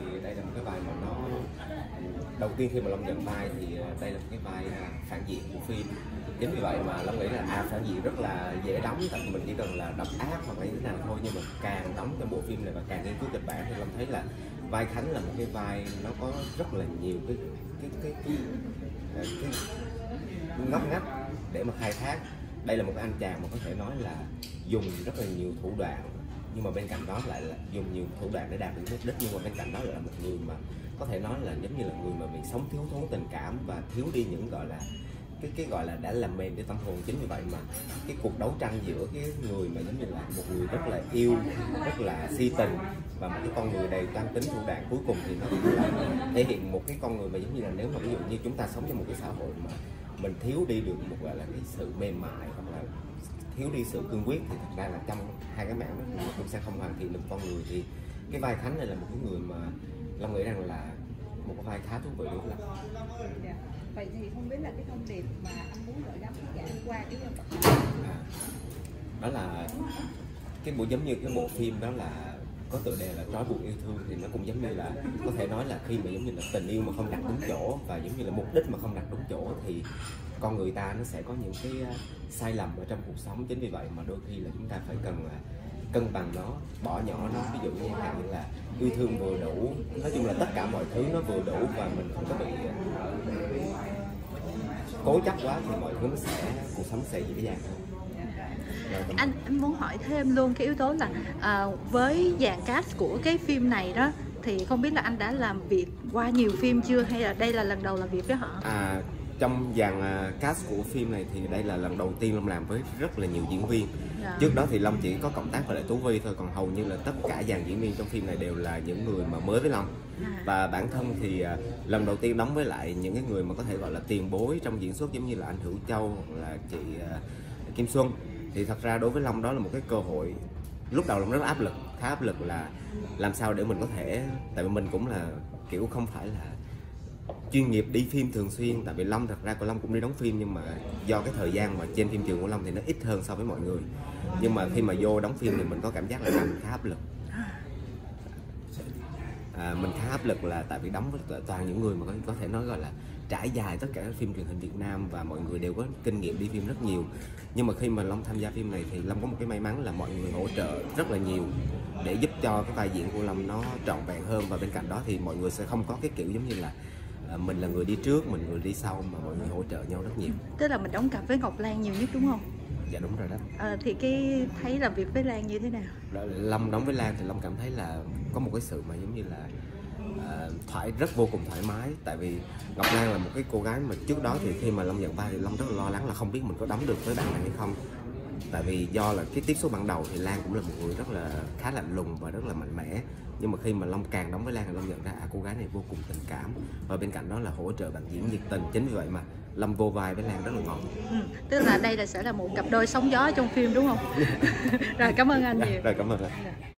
vì đây là một cái vai mà nó đầu tiên khi mà Long nhận vai thì à, đây là một cái vai à, phản diện của phim. Chính vì vậy mà Long nghĩ là à phản diện rất là dễ đóng tại vì mình chỉ cần là độc ác hoặc là như thế nào thôi nhưng mà càng đóng trong bộ phim này và càng nghiên cứu kịch bản thì Long thấy là vai Khánh là một cái vai nó có rất là nhiều cái cái cái cái, cái, cái ngóc ngách để mà khai thác. Đây là một anh chàng mà có thể nói là dùng rất là nhiều thủ đoạn nhưng mà bên cạnh đó lại là dùng nhiều thủ đoạn để đạt được mục đích. Nhưng mà bên cạnh đó lại là một người mà có thể nói là giống như là người mà bị sống thiếu thốn tình cảm và thiếu đi những, gọi là, cái cái gọi là đã làm mềm cái tâm hồn. Chính vì vậy mà cái cuộc đấu tranh giữa cái người mà giống như là một người rất là yêu, rất là si tình và một cái con người đầy toan tính thủ đoạn, cuối cùng thì nó cũng là thể hiện một cái con người mà giống như là nếu mà ví dụ như chúng ta sống trong một cái xã hội mà mình thiếu đi được một, gọi là, cái sự mềm mại hoặc là thiếu đi sự cương quyết thì thật ra là trong hai cái mảng đó thì cũng sẽ không hoàn thiện được con người thì cái vai Khánh này là một cái người mà Long nghĩ rằng là một cái vai khá thú vị đúng không? Dạ. Vậy thì không biết là cái thông điệp mà anh muốn gửi gắm khán giả qua cái nhân vật À, đó là cái bộ giống như cái bộ phim đó là có tựa đề là trói buộc yêu thương thì nó cũng giống như là có thể nói là khi mà giống như là tình yêu mà không đặt đúng chỗ và giống như là mục đích mà không đặt đúng chỗ thì con người ta nó sẽ có những cái à, sai lầm ở trong cuộc sống. Chính vì vậy mà đôi khi là chúng ta phải cần là cân bằng nó, bỏ nhỏ nó. Ví dụ như hạn như là yêu thương vừa đủ, nói chung là tất cả mọi thứ nó vừa đủ và mình không có bị à, cố chấp quá thì mọi thứ nó sẽ, cuộc sống sẽ dễ dàng hơn anh anh muốn hỏi thêm luôn cái yếu tố là à, với dàn cast của cái phim này đó thì không biết là anh đã làm việc qua nhiều phim chưa? Hay là đây là lần đầu làm việc với họ? À, trong dàn à, cast của phim này thì đây là lần đầu tiên Long làm với rất là nhiều diễn viên. Dạ. Trước đó thì Long chỉ có cộng tác với lại Tú Vi thôi Còn hầu như là tất cả dàn diễn viên trong phim này đều là những người mà mới với Long Và bản thân thì à, lần đầu tiên đóng với lại những cái người mà có thể gọi là tiền bối trong diễn xuất Giống như là anh Hữu Châu hoặc là chị à, Kim Xuân thì thật ra đối với Long đó là một cái cơ hội, lúc đầu Long rất áp lực, khá áp lực là làm sao để mình có thể, tại vì mình cũng là, kiểu, không phải là chuyên nghiệp đi phim thường xuyên, tại vì Long thật ra của Long cũng đi đóng phim nhưng mà do cái thời gian mà trên phim trường của Long thì nó ít hơn so với mọi người. Nhưng mà khi mà vô đóng phim thì mình có cảm giác là mình khá áp lực à, mình khá áp lực là tại vì đóng với toàn những người mà có, có thể nói gọi là trải dài tất cả các phim truyền hình Việt Nam và mọi người đều có kinh nghiệm đi phim rất nhiều. Nhưng mà khi mà Long tham gia phim này thì Long có một cái may mắn là mọi người hỗ trợ rất là nhiều để giúp cho cái vai diễn của Long nó trọn vẹn hơn. Và bên cạnh đó thì mọi người sẽ không có cái kiểu giống như là à, mình là người đi trước mình người đi sau mà mọi người hỗ trợ nhau rất nhiều. Tức là mình đóng cặp với Ngọc Lan nhiều nhất đúng không? Dạ đúng rồi đó. À, thì cái thấy làm việc với Lan như thế nào? Đó, Long đóng với Lan thì Long cảm thấy là có một cái sự mà giống như là à, thoải rất vô cùng thoải mái. Tại vì Ngọc Lan là một cái cô gái mà trước đó thì khi mà Long nhận vai thì Long rất là lo lắng là không biết mình có đóng được với bạn này hay không tại vì do là cái tiếp xúc ban đầu thì Lan cũng là một người rất là khá lạnh lùng và rất là mạnh mẽ. Nhưng mà khi mà Long càng đóng với Lan thì Long nhận ra à cô gái này vô cùng tình cảm. Và bên cạnh đó là hỗ trợ bạn diễn nhiệt tình. Chính vì vậy mà Long vô vai với Lan rất là ngon ừ. tức là đây là sẽ là một cặp đôi sóng gió trong phim đúng không? Rồi cảm ơn anh nhiều. Rồi cảm ơn ạ